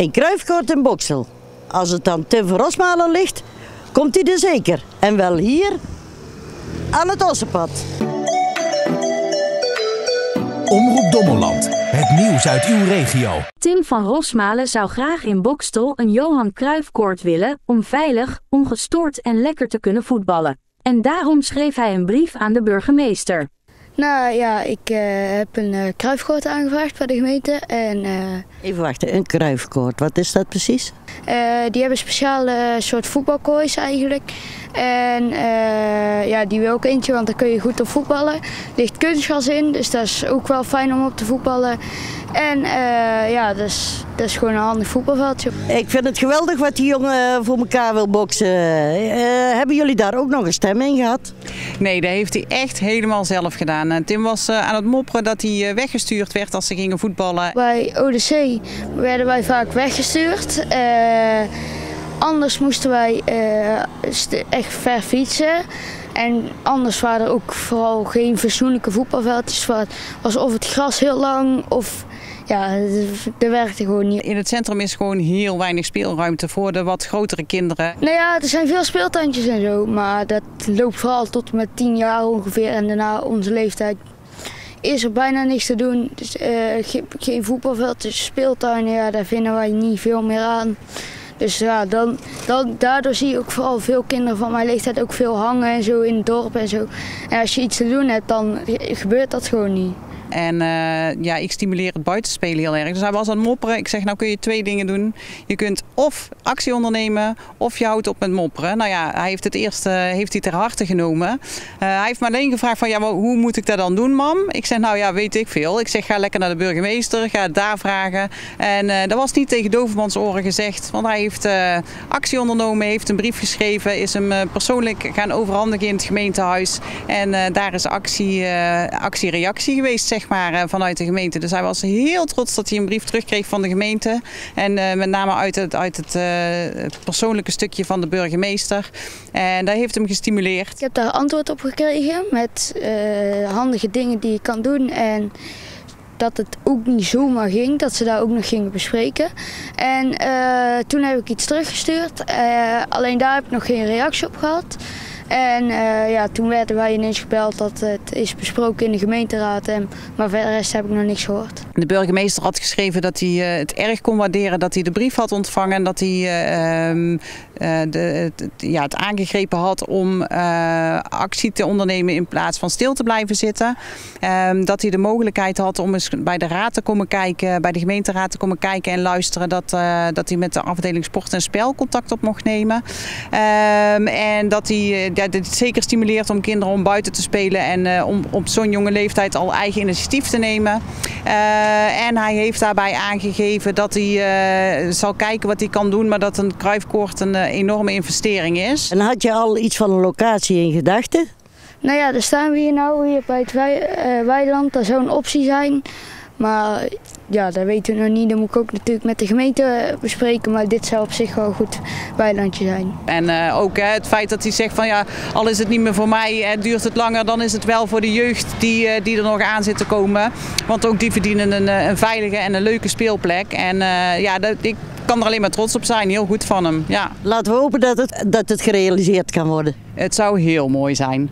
Een kruifkoord in Boksel. Als het aan Tim van Rosmalen ligt, komt hij er zeker. En wel hier, aan het Ossenpad. Omroep Dommeland. Het nieuws uit uw regio. Tim van Rosmalen zou graag in Bokstel een Johan Cruijffkoord willen om veilig, ongestoord en lekker te kunnen voetballen. En daarom schreef hij een brief aan de burgemeester. Nou ja, ik eh, heb een uh, kruifkoord aangevraagd bij de gemeente. En, eh, Even wachten, een kruifkoord, wat is dat precies? die hebben speciale soort voetbalkoois eigenlijk. En ja, die wil ook eentje, want daar kun je goed op voetballen. Er ligt kunstgras in, dus dat is ook wel fijn om op te voetballen. En ja, dat is, dat is gewoon een handig voetbalveldje. Ik vind het geweldig wat die jongen voor elkaar wil boksen. hebben jullie daar ook nog een stem in gehad? Nee, dat heeft hij echt helemaal zelf gedaan. Tim was aan het mopperen dat hij weggestuurd werd als ze gingen voetballen. Bij ODC werden wij vaak weggestuurd. Anders moesten wij echt ver fietsen. En anders waren er ook vooral geen fatsoenlijke voetbalveldjes. Het was of het gras heel lang of ja, dat werkte gewoon niet. In het centrum is gewoon heel weinig speelruimte voor de wat grotere kinderen. Nou ja, er zijn veel speeltuintjes en zo, maar dat loopt vooral tot met tien jaar ongeveer. En daarna onze leeftijd is er bijna niks te doen. Dus, uh, geen, geen voetbalveld, dus speeltuinen, ja, daar vinden wij niet veel meer aan. Dus ja, dan, dan, daardoor zie je ook vooral veel kinderen van mijn leeftijd ook veel hangen en zo in het dorp en zo. En als je iets te doen hebt, dan gebeurt dat gewoon niet. En uh, ja, ik stimuleer het buitenspelen heel erg. Dus hij was aan het mopperen. Ik zeg, nou kun je twee dingen doen. Je kunt of actie ondernemen, of je houdt op met mopperen. Nou ja, hij heeft het eerste heeft hij ter harte genomen. Uh, hij heeft me alleen gevraagd van, ja, hoe moet ik dat dan doen, mam? Ik zeg, nou ja, weet ik veel. Ik zeg, ga lekker naar de burgemeester, ga het daar vragen. En uh, dat was niet tegen Dovermans oren gezegd. Want hij heeft actie ondernomen, heeft een brief geschreven, is hem persoonlijk gaan overhandigen in het gemeentehuis. En daar is actie, actie-reactie geweest, zeg eh, vanuit de gemeente. Dus hij was heel trots dat hij een brief terugkreeg van de gemeente. En uh, met name uit het, uit het uh, persoonlijke stukje van de burgemeester. En dat heeft hem gestimuleerd. Ik heb daar antwoord op gekregen met handige dingen die je kan doen. En dat het ook niet zomaar ging, dat ze daar ook nog gingen bespreken. En toen heb ik iets teruggestuurd. alleen daar heb ik nog geen reactie op gehad. En uh, ja, toen werden wij ineens gebeld dat het is besproken in de gemeenteraad. En, maar verder rest heb ik nog niks gehoord. De burgemeester had geschreven dat hij uh, het erg kon waarderen dat hij de brief had ontvangen. En dat hij uh, de, het, ja, het aangegrepen had om actie te ondernemen in plaats van stil te blijven zitten. Ehm, dat hij de mogelijkheid had om eens bij de raad te komen kijken, bij de gemeenteraad te komen kijken en luisteren. Dat, dat hij met de afdeling sport en spel contact op mocht nemen. Ehm, en dat hij ja, zeker stimuleert om kinderen om buiten te spelen en om op zo'n jonge leeftijd al eigen initiatief te nemen. En hij heeft daarbij aangegeven dat hij zal kijken wat hij kan doen, maar dat een kruifkoord een enorme investering is. En had je al iets van een locatie in gedachten? Nou ja, daar staan we hier nou, hier bij het weiland. Dat zou een optie zijn. Maar ja, dat weten we nog niet. Dat moet ik ook natuurlijk met de gemeente bespreken. Maar dit zou op zich wel een goed weilandje zijn. En uh, ook hè, het feit dat hij zegt van ja, al is het niet meer voor mij, hè, duurt het langer, dan is het wel voor de jeugd die, uh, die er nog aan zit te komen. Want ook die verdienen een, een veilige en een leuke speelplek. En uh, ja, dat, ik kan er alleen maar trots op zijn. Heel goed van hem. Ja. Laten we hopen dat het, dat het gerealiseerd kan worden. Het zou heel mooi zijn.